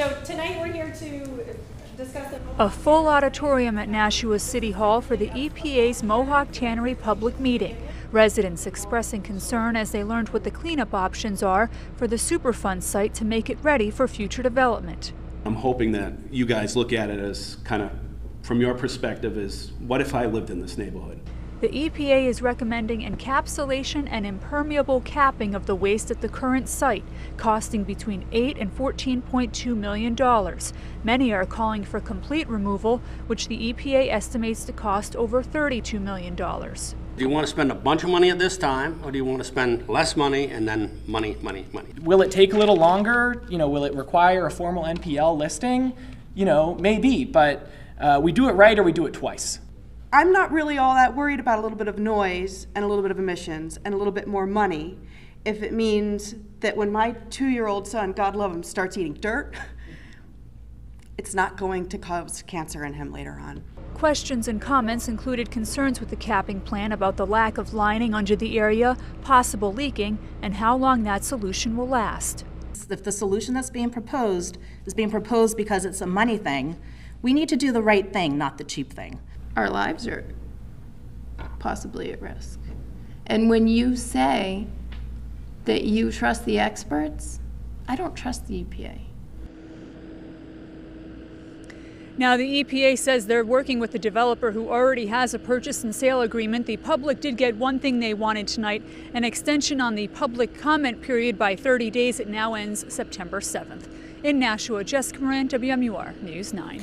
So tonight we're here to discuss the. A full auditorium at Nashua City Hall for the EPA's Mohawk Tannery public meeting. Residents expressing concern as they learned what the cleanup options are for the Superfund site to make it ready for future development. I'm hoping that you guys look at it as kind of, from your perspective, is what if I lived in this neighborhood? The EPA is recommending encapsulation and impermeable capping of the waste at the current site, costing between 8 and 14.2 million dollars. Many are calling for complete removal, which the EPA estimates to cost over 32 million dollars. Do you want to spend a bunch of money at this time, or do you want to spend less money and then money, money, money? Will it take a little longer? You know, will it require a formal NPL listing? You know, maybe, but uh, we do it right or we do it twice. I'm not really all that worried about a little bit of noise and a little bit of emissions and a little bit more money if it means that when my two year old son, God love him, starts eating dirt, it's not going to cause cancer in him later on. Questions and comments included concerns with the capping plan about the lack of lining under the area, possible leaking, and how long that solution will last. If the solution that's being proposed is being proposed because it's a money thing, we need to do the right thing, not the cheap thing. Our lives are possibly at risk. And when you say that you trust the experts, I don't trust the EPA. Now, the EPA says they're working with the developer who already has a purchase and sale agreement. The public did get one thing they wanted tonight an extension on the public comment period by 30 days. It now ends September 7th. In Nashua, Jessica Moran, WMUR News 9.